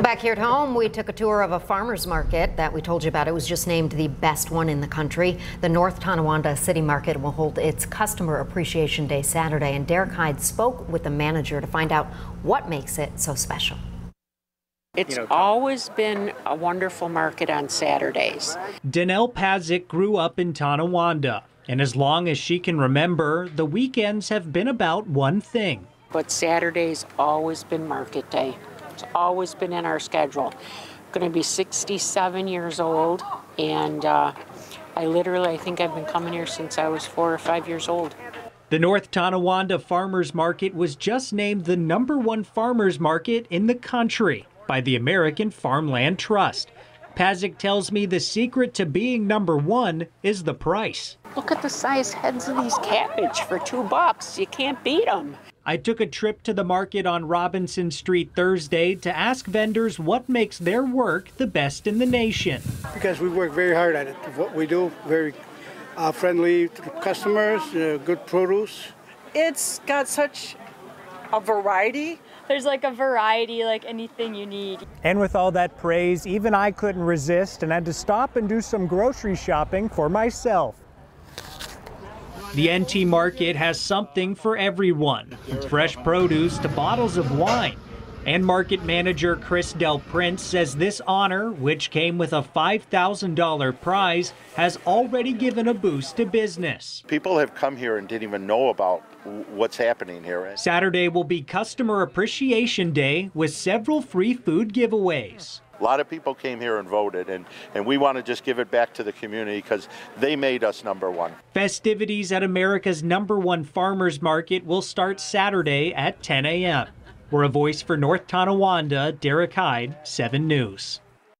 Well, back here at home, we took a tour of a farmer's market that we told you about. It was just named the best one in the country. The North Tonawanda City Market will hold its Customer Appreciation Day Saturday, and Derek Hyde spoke with the manager to find out what makes it so special. It's always been a wonderful market on Saturdays. Danelle Pazik grew up in Tonawanda, and as long as she can remember, the weekends have been about one thing. But Saturday's always been market day. It's always been in our schedule. going to be 67 years old, and uh, I literally, I think I've been coming here since I was four or five years old. The North Tonawanda Farmers Market was just named the number one farmers market in the country by the American Farmland Trust. Pazik tells me the secret to being number one is the price. Look at the size heads of these cabbage for two bucks. You can't beat them. I took a trip to the market on Robinson Street Thursday to ask vendors what makes their work the best in the nation. Because we work very hard at it. What we do, very uh, friendly to customers, uh, good produce. It's got such a variety. There's like a variety, like anything you need. And with all that praise, even I couldn't resist and had to stop and do some grocery shopping for myself. The NT Market has something for everyone, from fresh produce to bottles of wine. And market manager Chris Del Prince says this honor, which came with a $5,000 prize, has already given a boost to business. People have come here and didn't even know about what's happening here. Saturday will be Customer Appreciation Day with several free food giveaways. A lot of people came here and voted, and, and we want to just give it back to the community because they made us number one. Festivities at America's number one farmers market will start Saturday at 10 a.m. We're a voice for North Tonawanda, Derek Hyde, 7 News.